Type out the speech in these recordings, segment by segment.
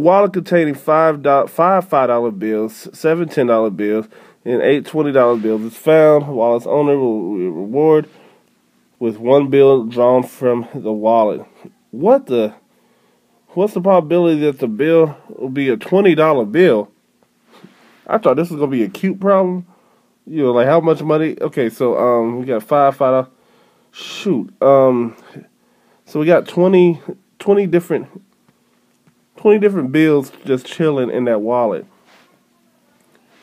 wallet containing five five five dollar bills, seven ten dollar bills, and eight twenty dollar bills is found. While its owner will reward with one bill drawn from the wallet. What the? What's the probability that the bill will be a twenty dollar bill? I thought this was gonna be a cute problem. You know, like how much money? Okay, so um, we got five five. Shoot, um, so we got 20, 20 different 20 different bills just chilling in that wallet.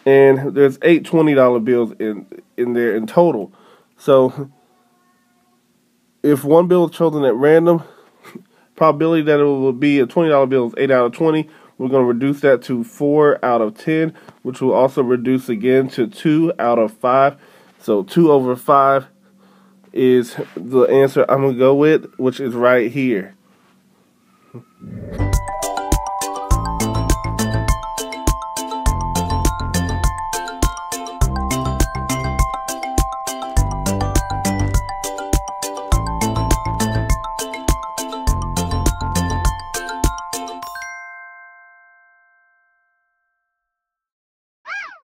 And there's eight $20 bills in in there in total. So if one bill is chosen at random, probability that it will be a $20 bill is 8 out of 20. We're going to reduce that to 4 out of 10, which will also reduce again to 2 out of 5. So 2 over 5 is the answer I'm going to go with, which is right here.